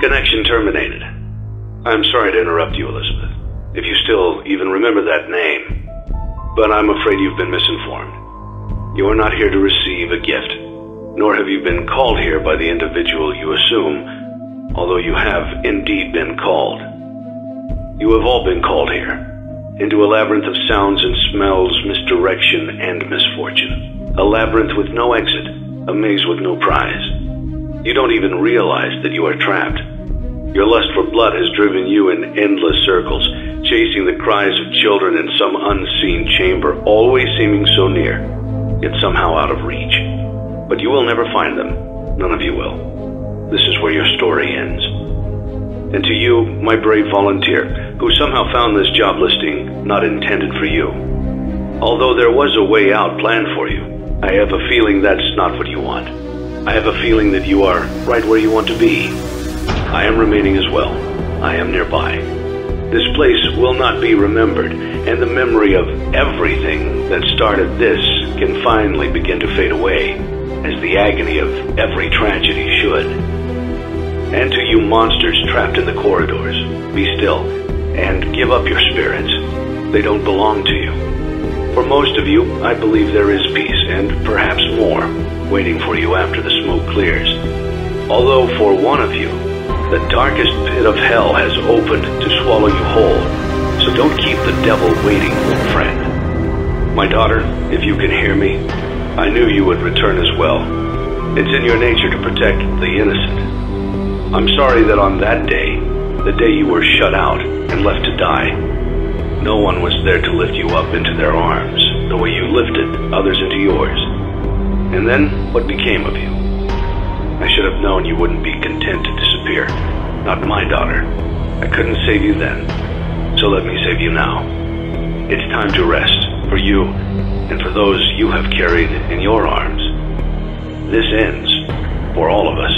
Connection terminated. I'm sorry to interrupt you, Elizabeth, if you still even remember that name. But I'm afraid you've been misinformed. You are not here to receive a gift, nor have you been called here by the individual you assume, although you have indeed been called. You have all been called here, into a labyrinth of sounds and smells, misdirection, and misfortune. A labyrinth with no exit, a maze with no prize. You don't even realize that you are trapped. Your lust for blood has driven you in endless circles, chasing the cries of children in some unseen chamber, always seeming so near, yet somehow out of reach. But you will never find them. None of you will. This is where your story ends. And to you, my brave volunteer, who somehow found this job listing not intended for you. Although there was a way out planned for you, I have a feeling that's not what you want. I have a feeling that you are right where you want to be. I am remaining as well. I am nearby. This place will not be remembered, and the memory of everything that started this can finally begin to fade away, as the agony of every tragedy should. And to you monsters trapped in the corridors, be still, and give up your spirits. They don't belong to you. For most of you, I believe there is peace, and perhaps more, waiting for you after the smoke clears. Although for one of you, the darkest pit of hell has opened to swallow you whole. So don't keep the devil waiting, friend. My daughter, if you can hear me, I knew you would return as well. It's in your nature to protect the innocent. I'm sorry that on that day, the day you were shut out and left to die, no one was there to lift you up into their arms, the way you lifted others into yours. And then, what became of you? I should have known you wouldn't be content to disappear. Not my daughter. I couldn't save you then. So let me save you now. It's time to rest, for you, and for those you have carried in your arms. This ends, for all of us,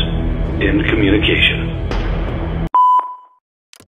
in communication.